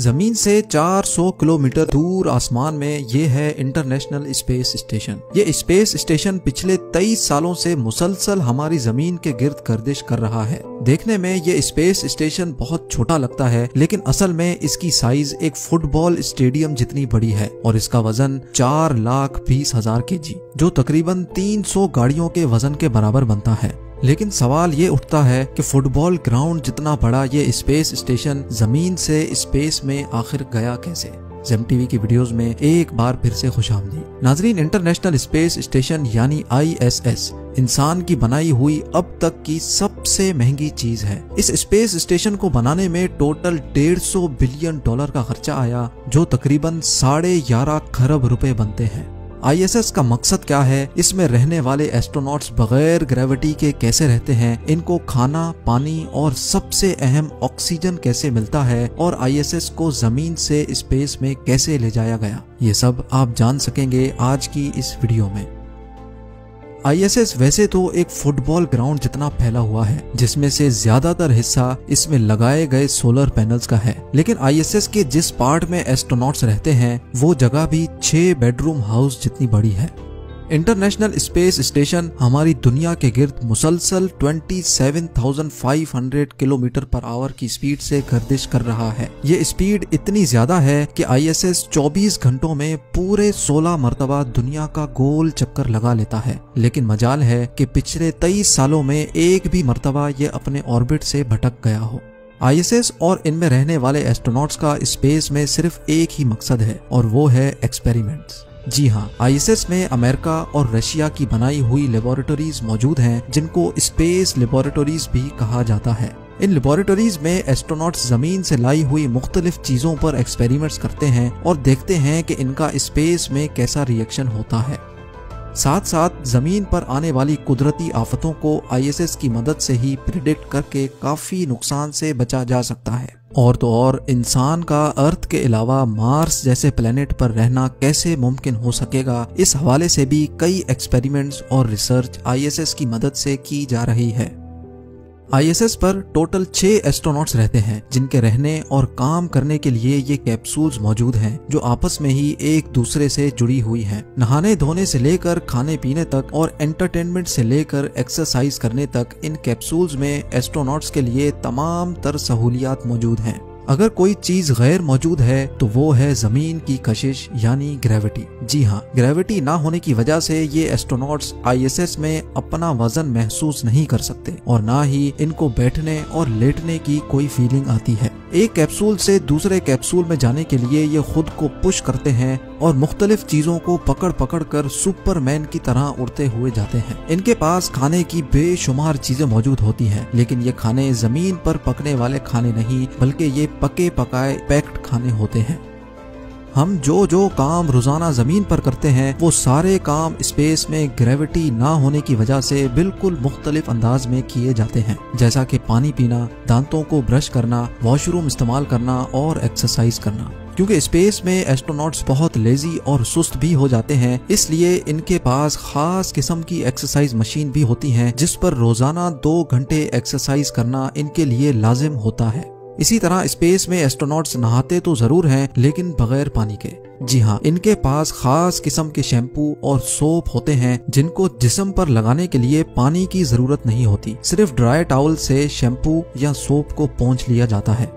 ज़मीन से 400 किलोमीटर दूर आसमान में ये है इंटरनेशनल स्पेस स्टेशन ये स्पेस स्टेशन पिछले 23 सालों से मुसलसल हमारी ज़मीन के गिर्द गर्दिश कर रहा है। देखने में ये स्पेस स्टेशन बहुत छोटा लगता है, लेकिन असल में इसकी साइज़ एक फुटबॉल स्टेडियम जितनी बड़ी है, और इसका वज़न चार लाख बीस हज़ार के जो तकरीबन 300 गाड़ियों के वज़न के बराबर बनता है। लेकिन सवाल ये उठता है कि फुटबॉल ग्राउंड जितना बड़ा, ये स्पेस स्टेशन ज़मीन से स्पेस में आखिर गया कैसे? जेम टीवी की वीडियोस में एक बार फिर से खुश आमदी नाजरीन इंटरनेशनल स्पेस स्टेशन यानी आईएसएस इंसान की बनाई हुई अब तक की सबसे महँगी चीज़ है। इस स्पेस स्टेशन को बनाने में टोटल 150 बिलियन डॉलर का खर्चा आया, जो तकरीबन साढ़े ग्यारह खरब रुपए बनते हैं। आईएसएस का मकसद क्या है? इसमें रहने वाले एस्ट्रोनॉट्स बगैर ग्रेविटी के कैसे रहते हैं? इनको खाना, पानी और सबसे अहम ऑक्सीजन कैसे मिलता है? और आईएसएस को ज़मीन से स्पेस में कैसे ले जाया गया? ये सब आप जान सकेंगे आज की इस वीडियो में। आईएसएस वैसे तो एक फुटबॉल ग्राउंड जितना फैला हुआ है, जिसमें से ज़्यादातर हिस्सा इसमें लगाए गए सोलर पैनल्स का है। लेकिन आईएसएस के जिस पार्ट में एस्ट्रोनॉट्स रहते हैं, वो जगह भी छह बेडरूम हाउस जितनी बड़ी है। इंटरनेशनल स्पेस स्टेशन हमारी दुनिया के गिर्द मुसलसल 27,500 किलोमीटर पर आवर की स्पीड से गर्दिश कर रहा है। ये स्पीड इतनी ज़्यादा है कि आईएसएस 24 घंटों में पूरे 16 मरतबा दुनिया का गोल चक्कर लगा लेता है। लेकिन मजाल है कि पिछले 23 सालों में एक भी मरतबा ये अपने ऑर्बिट से भटक गया हो। आईएसएस और इनमें रहने वाले एस्ट्रोनॉट्स का स्पेस में सिर्फ़ एक ही मकसद है और वो है एक्सपेरिमेंट्स जी हाँ आईएसएस में अमेरिका और रशिया की बनाई हुई लेबोरेटरीज मौजूद हैं, जिनको स्पेस लेबोरेटरीज भी कहा जाता है। इन लेबोरेटरीज में एस्ट्रोनॉट्स ज़मीन से लाई हुई मुख्तलिफ़ चीज़ों पर एक्सपेरिमेंट्स करते हैं और देखते हैं कि इनका स्पेस में कैसा रिएक्शन होता है। साथ साथ ज़मीन पर आने वाली कुदरती आफतों को आईएसएस की मदद से ही प्रिडिक्ट करके काफ़ी नुकसान से बचा जा सकता है। और तो और, इंसान का अर्थ के अलावा मार्स जैसे प्लेनेट पर रहना कैसे मुमकिन हो सकेगा, इस हवाले से भी कई एक्सपेरिमेंट्स और रिसर्च आईएसएस की मदद से की जा रही है। आईएसएस पर टोटल छह एस्ट्रोनॉट्स रहते हैं, जिनके रहने और काम करने के लिए ये कैप्सूल्स मौजूद हैं, जो आपस में ही एक दूसरे से जुड़ी हुई हैं। नहाने धोने से लेकर खाने पीने तक और एंटरटेनमेंट से लेकर एक्सरसाइज करने तक इन कैप्सूल्स में एस्ट्रोनॉट्स के लिए तमाम तर सहूलियात मौजूद हैं। अगर कोई चीज़ गैर मौजूद है तो वो है ज़मीन की कशिश, यानी ग्रेविटी जी हाँ ग्रेविटी ना होने की वजह से ये एस्ट्रोनॉट्स आईएसएस में अपना वज़न महसूस नहीं कर सकते, और ना ही इनको बैठने और लेटने की कोई फीलिंग आती है। एक कैप्सूल से दूसरे कैप्सूल में जाने के लिए ये खुद को पुश करते हैं और मुख्तलिफ़ चीज़ों को पकड़ पकड़ कर सुपरमैन की तरह उड़ते हुए जाते हैं। इनके पास खाने की बेशुमार चीज़ें मौजूद होती हैं, लेकिन ये खाने ज़मीन पर पकने वाले खाने नहीं, बल्कि ये पके पकाए पैक्ड खाने होते हैं। हम जो जो काम रोज़ाना ज़मीन पर करते हैं, वो सारे काम स्पेस में ग्रेविटी ना होने की वजह से बिल्कुल मुख्तलिफ़ अंदाज में किए जाते हैं। जैसा कि पानी पीना, दांतों को ब्रश करना वॉशरूम इस्तेमाल करना और एक्सरसाइज करना। क्योंकि स्पेस में एस्ट्रोनॉट्स बहुत लेजी और सुस्त भी हो जाते हैं, इसलिए इनके पास खास किस्म की एक्सरसाइज मशीन भी होती हैं, जिस पर रोज़ाना दो घंटे एक्सरसाइज करना इनके लिए लाजिम होता है। इसी तरह स्पेस में एस्ट्रोनॉट्स नहाते तो ज़रूर हैं, लेकिन बगैर पानी के। जी हाँ इनके पास खास किस्म के शैम्पू और सोप होते हैं, जिनको जिसम पर लगाने के लिए पानी की ज़रूरत नहीं होती। सिर्फ़ ड्राई टावल से शैम्पू या सोप को पहुँच लिया जाता है।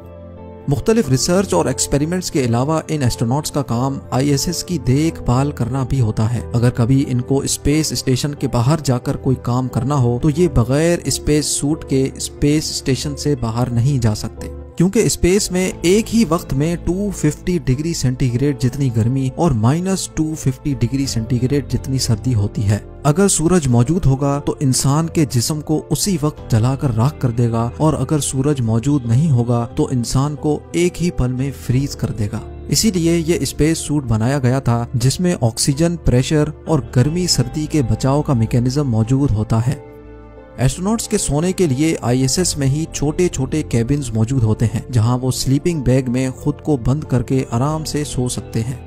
मुख्तलिफ़ रिसर्च और एक्सपेरिमेंट्स के अलावा इन एस्ट्रोनॉट्स का काम आईएसएस की देखभाल करना भी होता है। अगर कभी इनको स्पेस स्टेशन के बाहर जाकर कोई काम करना हो तो ये बगैर स्पेस सूट के स्पेस स्टेशन से बाहर नहीं जा सकते। क्योंकि स्पेस में एक ही वक्त में 250 डिग्री सेंटीग्रेड जितनी गर्मी और माइनस टू डिग्री सेंटीग्रेड जितनी सर्दी होती है। अगर सूरज मौजूद होगा तो इंसान के जिस्म को उसी वक्त जलाकर राख कर देगा और अगर सूरज मौजूद नहीं होगा तो इंसान को एक ही पल में फ्रीज कर देगा। इसीलिए ये स्पेस सूट बनाया गया था, जिसमें ऑक्सीजन प्रेशर और गर्मी सर्दी के बचाव का मैकेनिज्म मौजूद होता है। एस्ट्रोनॉट्स के सोने के लिए आईएसएस में ही छोटे छोटे कैबिन मौजूद होते हैं, जहाँ वो स्लीपिंग बैग में खुद को बंद करके आराम से सो सकते हैं।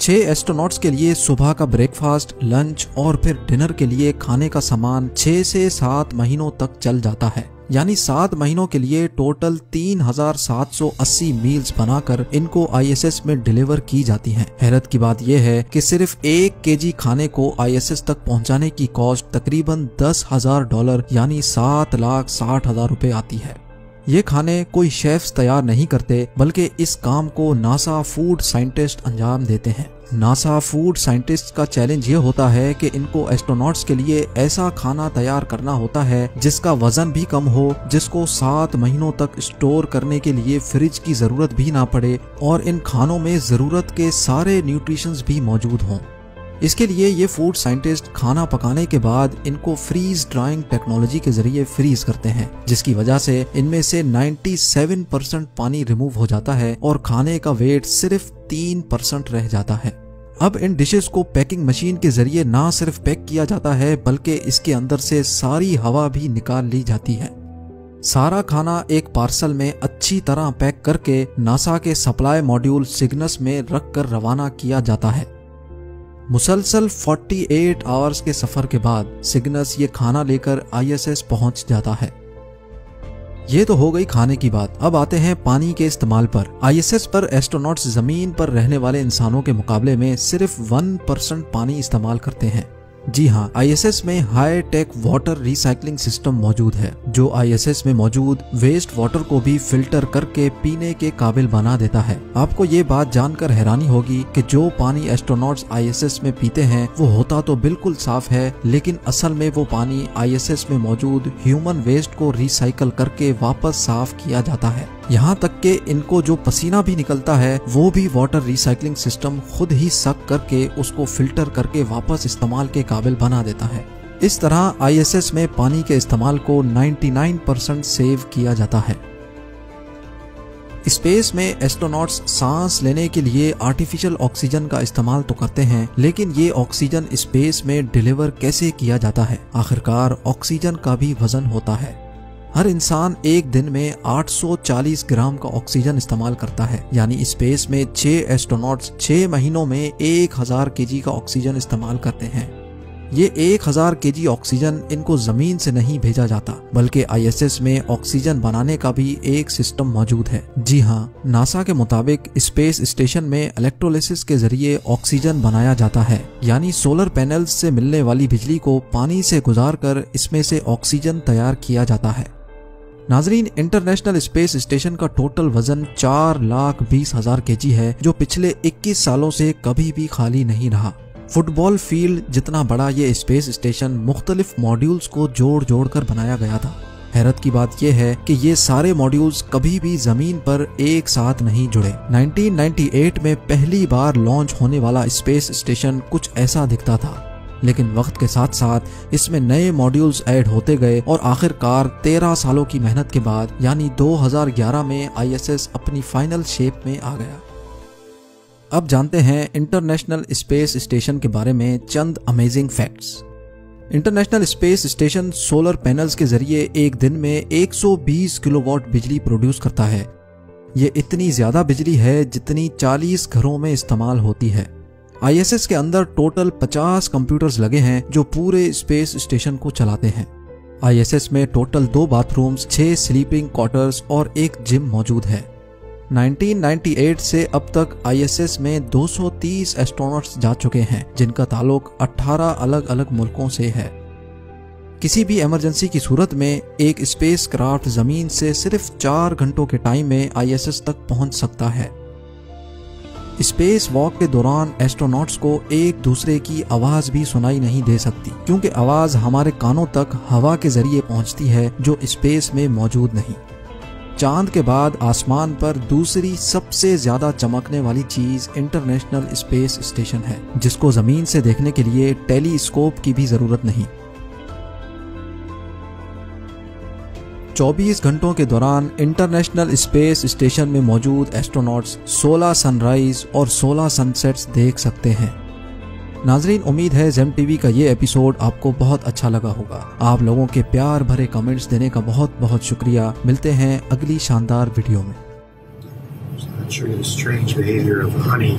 छह एस्ट्रोनॉट्स के लिए सुबह का ब्रेकफास्ट लंच और फिर डिनर के लिए खाने का सामान छह से सात महीनों तक चल जाता है। यानी सात महीनों के लिए टोटल 3,780 मील्स बनाकर इनको आईएसएस में डिलीवर की जाती हैं। हैरत की बात यह है कि सिर्फ़ एक केजी खाने को आईएसएस तक पहुँचाने की कॉस्ट तकरीबन दस हज़ार डॉलर यानी सात लाख साठ हज़ार रूपए आती है ये खाने कोई शेफ्स तैयार नहीं करते, बल्कि इस काम को नासा फ़ूड साइंटिस्ट अंजाम देते हैं। नासा फ़ूड साइंटिस्ट का चैलेंज ये होता है कि इनको एस्ट्रोनॉट्स के लिए ऐसा खाना तैयार करना होता है, जिसका वज़न भी कम हो, जिसको सात महीनों तक स्टोर करने के लिए फ्रिज की ज़रूरत भी ना पड़े, और इन खानों में ज़रूरत के सारे न्यूट्रिशंस भी मौजूद हों। इसके लिए ये फ़ूड साइंटिस्ट खाना पकाने के बाद इनको फ्रीज ड्राइंग टेक्नोलॉजी के ज़रिए फ्रीज करते हैं, जिसकी वजह से इनमें से 97 परसेंट पानी रिमूव हो जाता है और खाने का वेट सिर्फ़ तीन परसेंट रह जाता है। अब इन डिशेस को पैकिंग मशीन के ज़रिए ना सिर्फ़ पैक किया जाता है, बल्कि इसके अंदर से सारी हवा भी निकाल ली जाती है। सारा खाना एक पार्सल में अच्छी तरह पैक करके नासा के सप्लाई मॉड्यूल सिग्नस में रख कर रवाना किया जाता है। मुसलसल 48 आवर्स के सफ़र के बाद सिग्नस ये खाना लेकर आईएसएस पहुँच जाता है। ये तो हो गई खाने की बात। अब आते हैं पानी के इस्तेमाल पर। आईएसएस पर एस्ट्रोनॉट्स ज़मीन पर रहने वाले इंसानों के मुकाबले में सिर्फ़ वन परसेंट पानी इस्तेमाल करते हैं। जी हाँ आईएसएस में high tech water recycling system मौजूद है, जो आईएसएस में मौजूद वेस्ट वाटर को भी फ़िल्टर करके पीने के काबिल बना देता है। आपको ये बात जानकर हैरानी होगी कि जो पानी एस्ट्रोनॉट्स आईएसएस में पीते हैं, वो होता तो बिल्कुल साफ़ है, लेकिन असल में वो पानी आईएसएस में मौजूद ह्यूमन वेस्ट को रिसाइकल करके वापस साफ़ किया जाता है। यहाँ तक के इनको जो पसीना भी निकलता है, वो भी वाटर रिसाइकलिंग सिस्टम खुद ही सक करके उसको फ़िल्टर करके वापस इस्तेमाल के काबिल बना देता है। इस तरह आईएसएस में पानी के इस्तेमाल को 99 परसेंट सेव किया जाता है। स्पेस में एस्ट्रोनॉट्स सांस लेने के लिए आर्टिफिशियल ऑक्सीजन का इस्तेमाल तो करते हैं, लेकिन ये ऑक्सीजन स्पेस में डिलीवर कैसे किया जाता है? आखिरकार ऑक्सीजन का भी वज़न होता है। हर इंसान एक दिन में 840 ग्राम का ऑक्सीजन इस्तेमाल करता है। यानी स्पेस में छह एस्ट्रोनॉट्स छह महीनों में 1000 केजी का ऑक्सीजन इस्तेमाल करते हैं। ये 1000 केजी ऑक्सीजन इनको ज़मीन से नहीं भेजा जाता, बल्कि आईएसएस में ऑक्सीजन बनाने का भी एक सिस्टम मौजूद है। जी हाँ नासा के मुताबिक स्पेस स्टेशन में इलेक्ट्रोलिसिस के ज़रिए ऑक्सीजन बनाया जाता है। यानी सोलर पैनल्स से मिलने वाली बिजली को पानी से गुजार कर इसमें से ऑक्सीजन तैयार किया जाता है। नाजरीन, इंटरनेशनल स्पेस स्टेशन का टोटल वज़न चार लाख बीस हज़ार के है, जो पिछले 21 सालों से कभी भी खाली नहीं रहा। फुटबॉल फ़ील्ड जितना बड़ा ये स्पेस स्टेशन मुख्तलिफ़ मॉड्यूल्स को जोड़ जोड़ कर बनाया गया था। हैरत की बात यह है कि ये सारे मॉड्यूल्स कभी भी ज़मीन पर एक साथ नहीं जुड़े। 1998 में पहली बार लॉन्च होने वाला स्पेस स्टेशन कुछ ऐसा दिखता था। लेकिन वक्त के साथ साथ इसमें नए मॉड्यूल्स ऐड होते गए और आखिरकार तेरह सालों की मेहनत के बाद, यानी 2011 में आईएसएस अपनी फाइनल शेप में आ गया। अब जानते हैं इंटरनेशनल स्पेस स्टेशन के बारे में चंद amazing facts international space station solar panels के ज़रिए एक दिन में 120 किलोवाट बिजली प्रोड्यूस करता है। ये इतनी ज़्यादा बिजली है जितनी 40 घरों में इस्तेमाल होती है। आईएसएस के अंदर टोटल 50 कंप्यूटर्स लगे हैं जो पूरे स्पेस स्टेशन को चलाते हैं। आईएसएस में टोटल दो बाथरूम्स छह स्लीपिंग क्वार्टर्स और एक जिम मौजूद है। 1998 से अब तक आईएसएस में 230 एस्ट्रोनॉट्स जा चुके हैं, जिनका ताल्लुक 18 अलग अलग मुल्कों से है। किसी भी इमरजेंसी की सूरत में एक स्पेस क्राफ्ट ज़मीन से सिर्फ़ चार घंटों के टाइम में आईएसएस तक पहुँच सकता है। स्पेस वॉक के दौरान एस्ट्रोनॉट्स को एक दूसरे की आवाज़ भी सुनाई नहीं दे सकती, क्योंकि आवाज़ हमारे कानों तक हवा के ज़रिए पहुँचती है, जो स्पेस में मौजूद नहीं। चाँद के बाद आसमान पर दूसरी सबसे ज़्यादा चमकने वाली चीज़ इंटरनेशनल स्पेस स्टेशन है, जिसको ज़मीन से देखने के लिए टेलीस्कोप की भी ज़रूरत नहीं। 24 घंटों के दौरान इंटरनेशनल स्पेस स्टेशन में मौजूद एस्ट्रोनॉट्स 16 सनराइज और 16 सनसेट्स देख सकते हैं। नाजरीन, उम्मीद है जेम टीवी का ये एपिसोड आपको बहुत अच्छा लगा होगा। आप लोगों के प्यार भरे कमेंट्स देने का बहुत बहुत शुक्रिया। मिलते हैं अगली शानदार वीडियो में। Strange behavior of honey